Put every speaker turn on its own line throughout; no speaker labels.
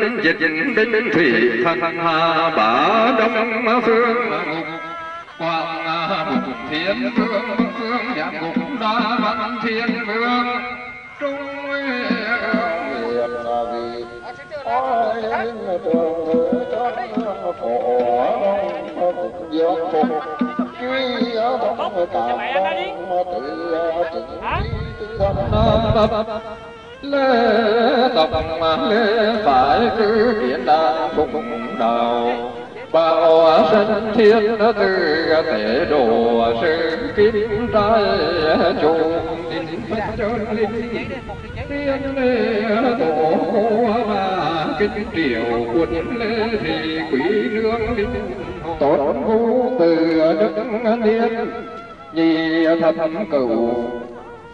kinh
dịch đinh thủy thần hà bá đông phương quang bục thiên vương phương nhạc cũng đa văn thiên vương trung
Hãy subscribe cho kênh Ghiền Mì Gõ Để không bỏ lỡ những video hấp dẫn
lê tập mà lê phải cứ biển đang cùng đạo bao sanh thiên từ thể đồ sư kim trai chung tiên lê tổ và kinh triều quân lê thì quý nương tốt vũ từ đức niên nhị thập cửu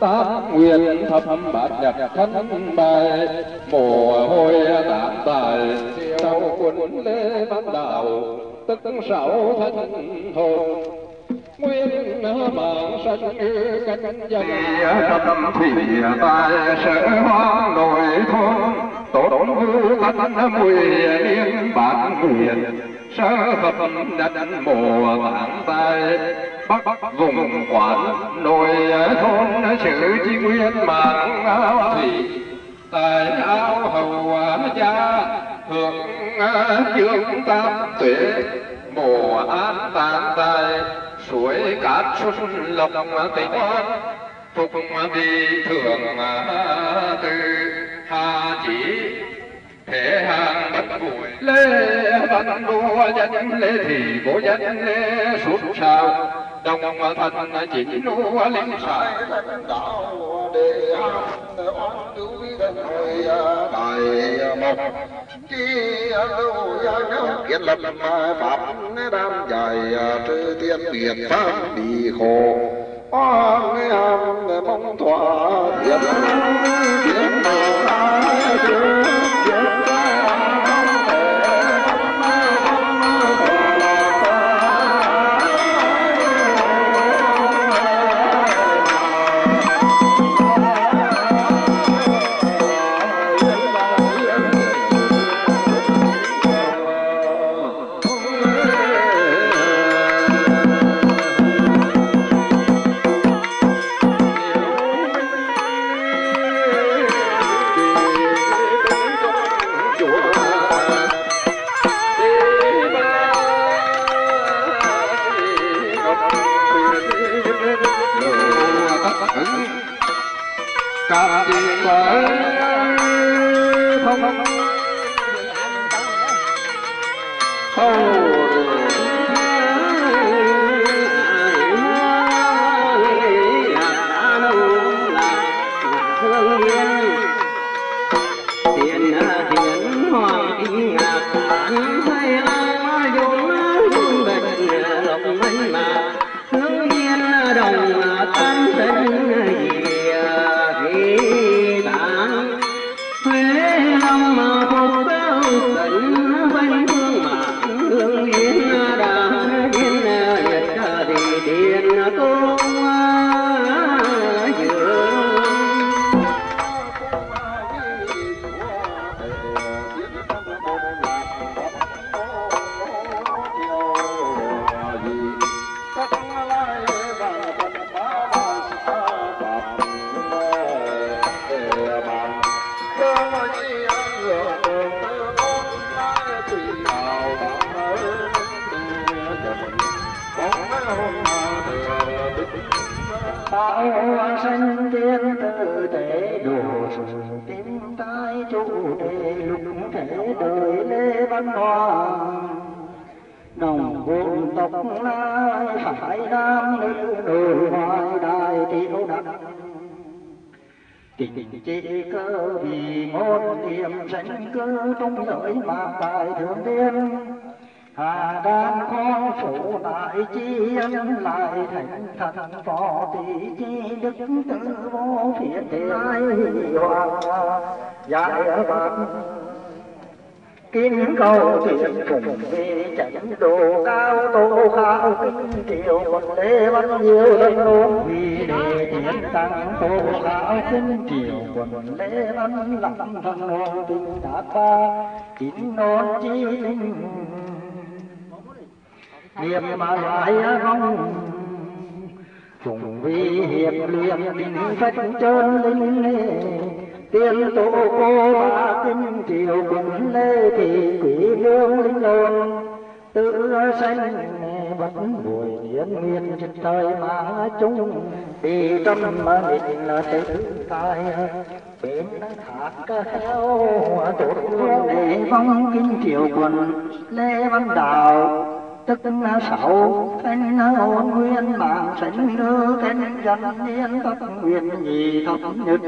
tam nguyện thập bát nhật thân bài, mồ hôi tạm tài sau quân lê văn đạo tức sáu thân hồn nguyên mạng sanh như cánh dân tâm thủy tài sở hoang nội thôn. Tổn hư thân mùi liên bản nguyện, sơ hợp đất mùa vạn tài bắc vùng quản nội thôn sự chi nguyên mạng thủy tài áo hầu gia thượng ờ, dương tam tuệ, mùa an tàn tài, suối cát xuân lộc tây quan phục đi thường ờ, từ hà chỉ. Thế hàng bất bụi lê văn đua dân lê thì bố dân lê suốt sao đồng thần chính đua linh sài
đạo đề oan cứu thân hồi tài mộc. Chi à, lưu gia nhau kiến lập à, pháp đam dài à, trừ tiên biệt pháp bị khổ. Oan hàm mong thỏa thiện, kiến mà
tạo sanh tiên tư tế đồ tim tai chủ đề lục thể đời lê văn hoa đồng buồn tộc lai phải nam nữ đời hoài đại tiểu đặng tình chế cơ vì ngôn niệm sanh cơ trong giới mà tại thượng tiên hà đan khó phụ đại chi âm lại thành thần phò tỷ chi đức tử vô phiền thế ai hoàng giải bạc kính cầu thiền phụng vi chẳng đồ cao tô khao kinh triều quần lê văn nhiều lần ngôn vì đề thiện tăng tô khao kinh triều quần lê văn lặng thần hồn tình đạt ba. Chín non chi linh niệm mà lại không. cùng vi hiệp liệm đình phách trơn linh. Tiên tổ cô ba kinh triều cùng lê thị quỷ lương linh hồn. Tự sanh bất bùi điển nguyên trực thời mà chúng. Đi tâm mà định là tự tai bên thác ca heo tốt hương để vong kinh triều quần lê văn đạo tức là sáu. Thanh hồn nguyên bản sanh nữ tên danh niên tất nguyện nhị thập nhật.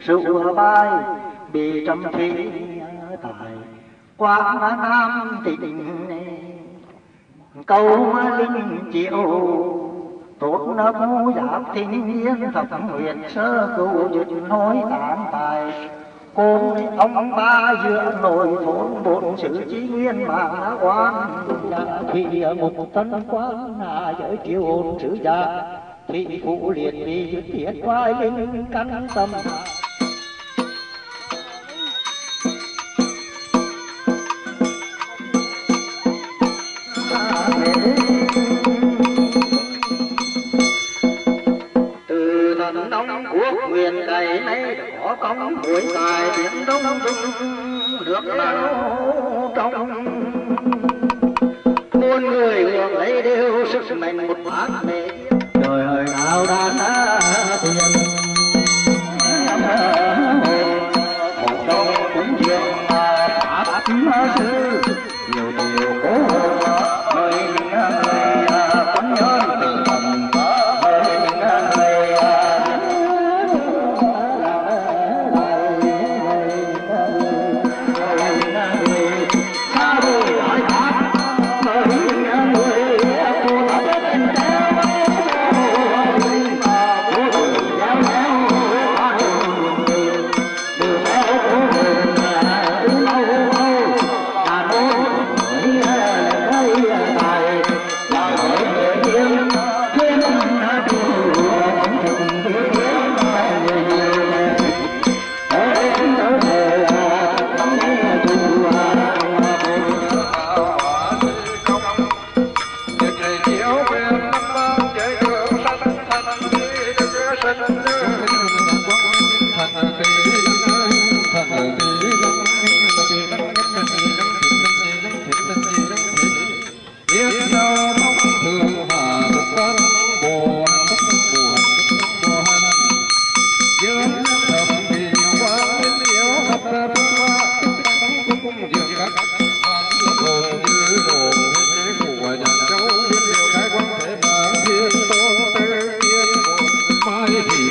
Sự bay bị trầm phi tại quang nam tình câu linh chiều. Tốt nấp giáp thiên nhiên thập nguyệt sơ cứu, dịch hối tán tài côn ông ba giữa nội thôn bốn chữ chí nguyên mà quan thủy dạ, mục tân quán hạ giới kiều hồn chữ gia thủy phụ liệt vì thiết quái linh căn tâm. Quốc đầy nay có công buổi tài biển đông dung nước nào trong muôn người hưởng lấy đều sức mạnh một bát mê đời hơi nào đã tiền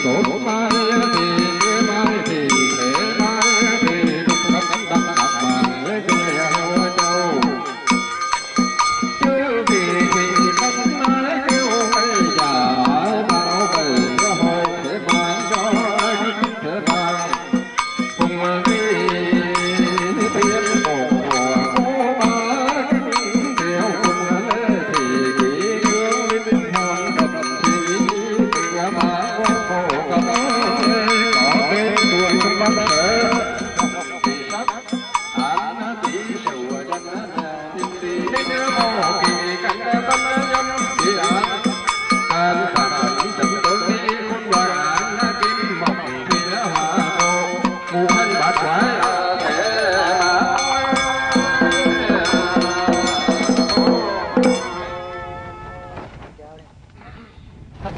Topa.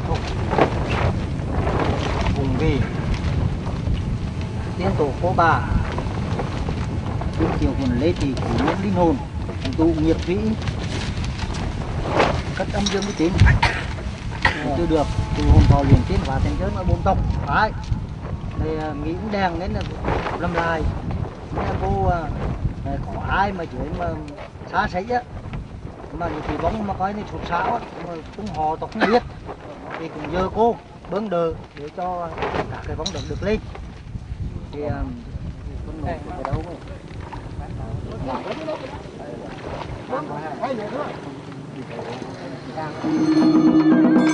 Phục vùng về tiên tổ cô bà Trung kiều hồn lê thì của những linh hồn tụ nghiệp vĩ cất âm dương với tín chưa được từ hồn thọ liền tín và thành giới mà bốn tộc phải thì nghĩ cũng đang đến à, làm lại lai. Cô à, à, có ai mà chuyện mà xa xấy á? Mà những cái bóng mà coi như sụt sáo á mà cũng họ tộc không biết. Thì cũng nhờ cô bớn đờ để cho cả cái bóng được được lên. Thì à, con người cái đâu mà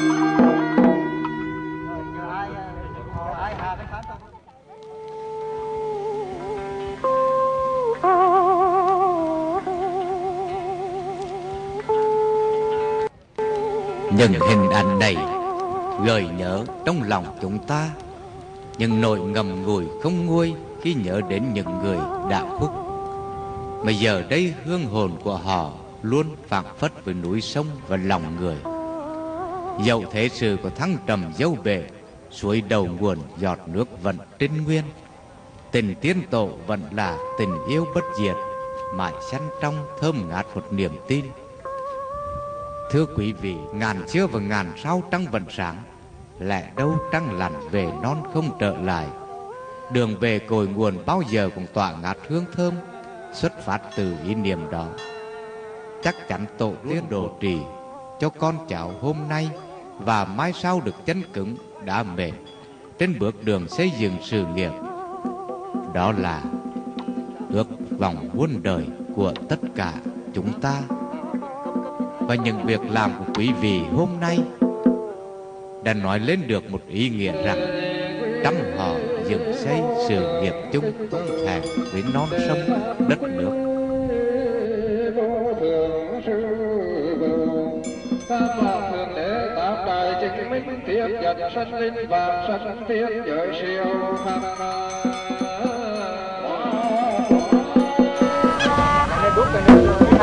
Rồi,
Những hình ảnh này gợi nhớ trong lòng chúng ta. Những nỗi ngầm ngùi không nguôi khi nhớ đến những người đã khuất mà giờ đây hương hồn của họ luôn phảng phất với núi sông và lòng người. Dẫu thế sự của thăng trầm dâu bể, suối đầu nguồn giọt nước vẫn trinh nguyên. Tình tiên tổ vẫn là tình yêu bất diệt, mãi săn trong thơm ngát một niềm tin. Thưa quý vị, ngàn xưa và ngàn sau trăng vẫn sáng, lẽ đâu trăng lặn về non không trở lại. Đường về cội nguồn bao giờ cũng tỏa ngát hương thơm, xuất phát từ ý niệm đó. Chắc chắn tổ tiên đồ trì cho con cháu hôm nay và mai sau được chân cứng đã mệt trên bước đường xây dựng sự nghiệp. Đó là ước vọng muôn đời của tất cả chúng ta. Và những việc làm của quý vị hôm nay đã nói lên được một ý nghĩa rằng trăm họ dựng xây sự nghiệp chung không thẹn với non sông đất nước.
Minh tiếp dẫn sanh linh vạn sanh thiên giới siêu hằng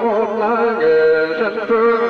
ôm lá nghề thân
thương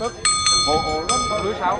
bình đức hộ lân lưới sao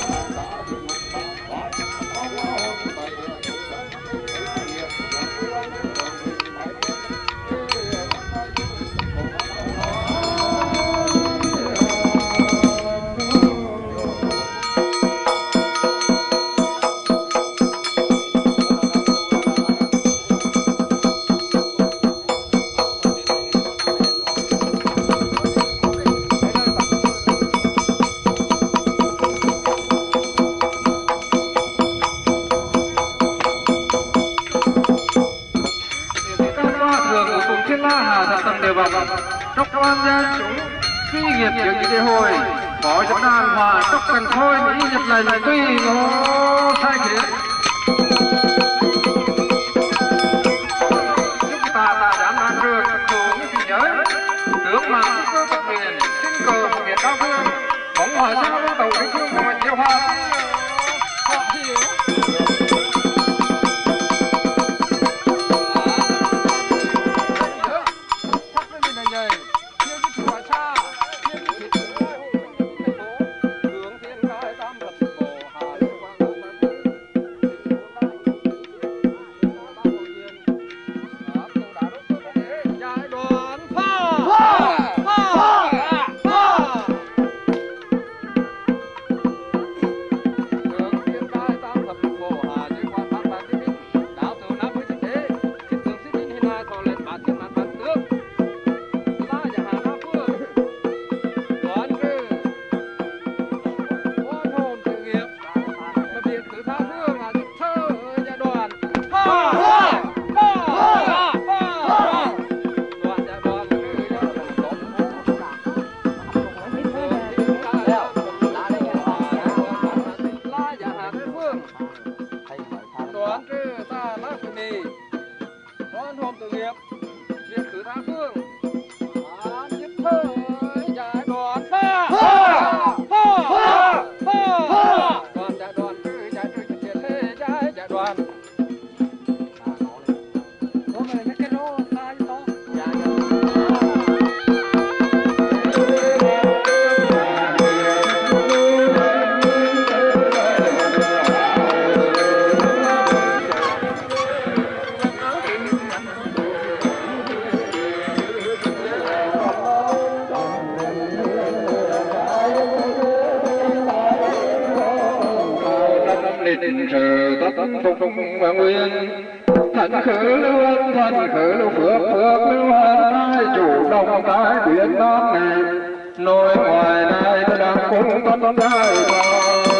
Clear. Khử lưu ân thành khử lưu phước phước lưu ân ai chủ động tái quyến tam này nội ngoài này đang cũng tâm trai bái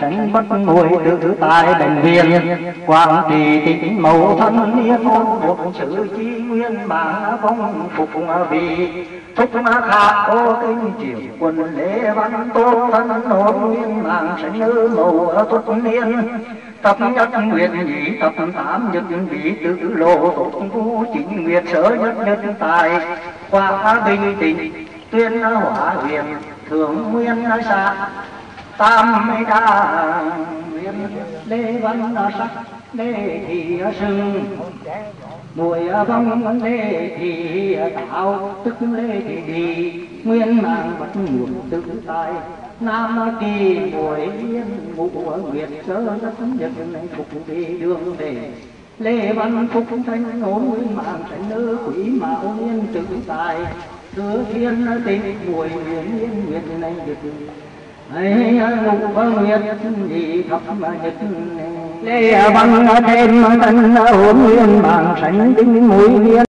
sanh bất muội tự tại bệnh viện quảng trì tịnh mẫu thân niên một sự chi nguyên mà vong phục vì. Thúc khả ô kinh triều quân lễ văn tô thân, hồn nguyên mạng sanh nữ mẫu thúc niên. Tập nhất nguyện nhị, tập tám nhật vị tự lộ tục vũ chính nguyệt sở nhất nhất tài. Hòa bình tịnh, tuyên hóa huyền thường nguyên xa tam đa viêm lê văn sắc, lê thị sưng. Mùi vong lê thị tạo tức lê thị đi. Nguyên mạng vật nguồn tự tại nam kỳ mùi yên ngũ nguyệt sơ đất nhật này phục đi đường về lê văn phúc thanh ngôn nguyên mạng thánh nữ quỷ mạo nhiên tự tại thứ thiên tình mùi huyền yên nguyệt này được ngục nguyệt gì thập nhật lê văn thêm tân hồn nguyên mạng sánh tinh mũi viên